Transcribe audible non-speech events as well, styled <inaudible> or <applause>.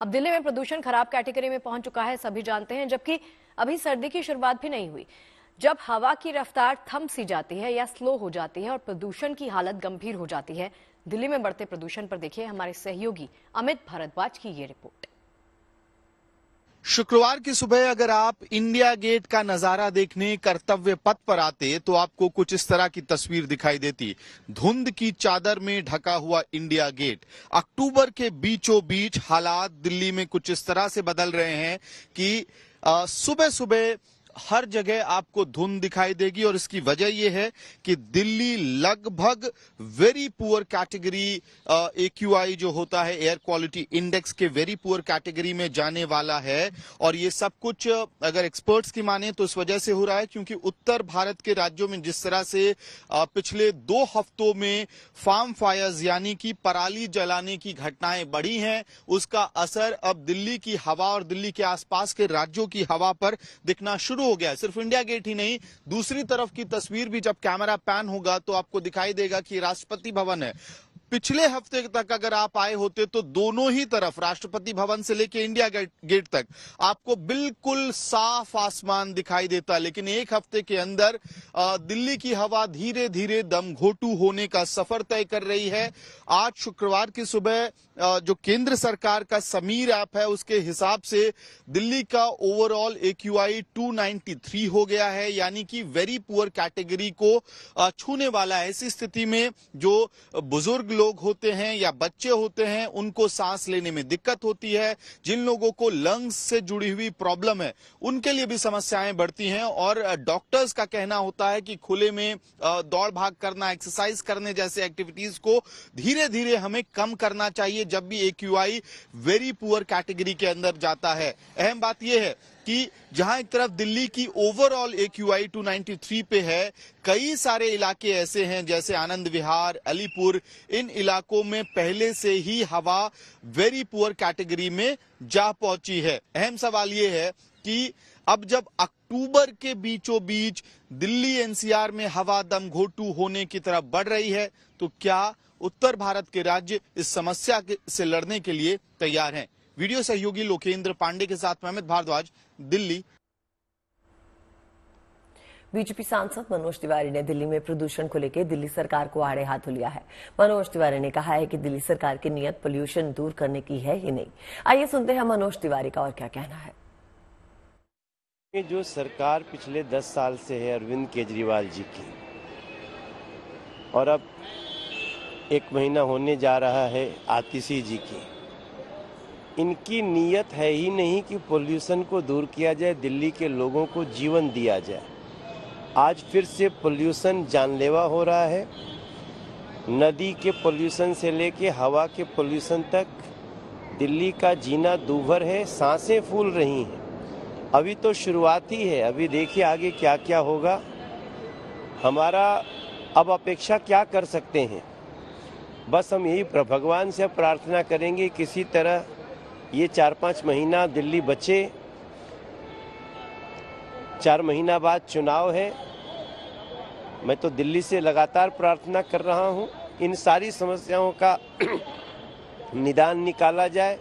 अब दिल्ली में प्रदूषण खराब कैटेगरी में पहुँच चुका है, सभी जानते हैं, जबकि अभी सर्दी की शुरुआत भी नहीं हुई। जब हवा की रफ्तार थम सी जाती है या स्लो हो जाती है और प्रदूषण की हालत गंभीर हो जाती है, दिल्ली में बढ़ते प्रदूषण पर देखिए हमारे सहयोगी अमित भारद्वाज की ये रिपोर्ट। शुक्रवार की सुबह अगर आप इंडिया गेट का नज़ारा देखने कर्तव्य पथ पर आते तो आपको कुछ इस तरह की तस्वीर दिखाई देती। धुंध की चादर में ढका हुआ इंडिया गेट। अक्टूबर के बीचों बीच हालात दिल्ली में कुछ इस तरह से बदल रहे हैं कि सुबह सुबह हर जगह आपको धुंध दिखाई देगी और इसकी वजह यह है कि दिल्ली लगभग वेरी पुअर कैटेगरी एक्यूआई जो होता है एयर क्वालिटी इंडेक्स के वेरी पुअर कैटेगरी में जाने वाला है। और ये सब कुछ अगर एक्सपर्ट्स की माने तो इस वजह से हो रहा है क्योंकि उत्तर भारत के राज्यों में जिस तरह से पिछले दो हफ्तों में फार्म फायर्स यानी कि पराली जलाने की घटनाएँ बढ़ी हैं, उसका असर अब दिल्ली की हवा और दिल्ली के आसपास के राज्यों की हवा पर दिखना शुरू हो गया है। सिर्फ़ इंडिया गेट ही नहीं, दूसरी तरफ़ की तस्वीर भी जब कैमरा पैन होगा तो आपको दिखाई देगा कि राष्ट्रपति भवन है। पिछले हफ़्ते तक अगर आप आए होते तो दोनों ही तरफ़, राष्ट्रपति भवन से लेकर इंडिया गेट तक, आपको बिल्कुल साफ़ आसमान दिखाई देता। लेकिन एक हफ़्ते के अंदर दिल्ली की हवा धीरे धीरे दम घोटू होने का सफ़र तय कर रही है। आज शुक्रवार की सुबह जो केंद्र सरकार का समीर ऐप है, उसके हिसाब से दिल्ली का overall A Q I two हो गया है। यानी कि वेरी पुअर कैटेगरी को छूने वाला है। ऐसी स्थिति में जो बुज़ुर्ग लोग होते हैं या बच्चे होते हैं, उनको सांस लेने में दिक्कत होती है। जिन लोगों को लंग्स से जुड़ी हुई प्रॉब्लम है, उनके लिए भी समस्याएँ बढ़ती हैं और डॉक्टर्स का कहना होता है कि खुले में दौड़ भाग करना, एक्सरसाइज करने जैसे एक्टिविटीज़ को धीरे धीरे हमें कम करना चाहिए जब भी ए वेरी पुअर कैटेगरी के अंदर जाता है। अहम बात यह है कि जहाँ एक तरफ़ दिल्ली की overall A Q I two पे है, कई सारे इलाके ऐसे हैं जैसे आनंद विहार, अलीपुर, इन इलाकों में पहले से ही हवा वेरी पुअर कैटेगरी में जा पहुँची है। अहम सवाल ये है कि अब जब अक्टूबर के बीचों बीच दिल्ली एनसीआर में हवा दम घोटू होने की तरफ़ बढ़ रही है तो क्या उत्तर भारत के राज्य इस समस्या से लड़ने के लिए तैयार हैं? वीडियो सहयोगी लोकेंद्र पांडे के साथ मोहम्मद भारद्वाज दिल्ली। बीजेपी सांसद मनोज तिवारी ने दिल्ली में प्रदूषण को लेकर दिल्ली सरकार को आड़े हाथों लिया है। मनोज तिवारी ने कहा है कि दिल्ली सरकार की नीयत पोल्यूशन दूर करने की है ही नहीं। आइए सुनते हैं मनोज तिवारी का और क्या कहना है। जो सरकार पिछले दस साल से है अरविंद केजरीवाल जी की और अब एक महीना होने जा रहा है आतिशी जी की इनकी नीयत है ही नहीं कि पोल्यूशन को दूर किया जाए, दिल्ली के लोगों को जीवन दिया जाए। आज फिर से पोल्यूशन जानलेवा हो रहा है। नदी के पोल्यूशन से लेके हवा के पोल्यूशन तक, दिल्ली का जीना दूभर है, साँसें फूल रही हैं। अभी तो शुरुआत ही है, अभी देखिए आगे क्या क्या होगा। हमारा अब अपेक्षा क्या कर सकते हैं? बस हम यही भगवान से प्रार्थना करेंगे, किसी तरह ये चार पाँच महीना दिल्ली बचे। चार महीना बाद चुनाव है। मैं तो दिल्ली से लगातार प्रार्थना कर रहा हूँ, इन सारी समस्याओं का <clears throat> निदान निकाला जाए।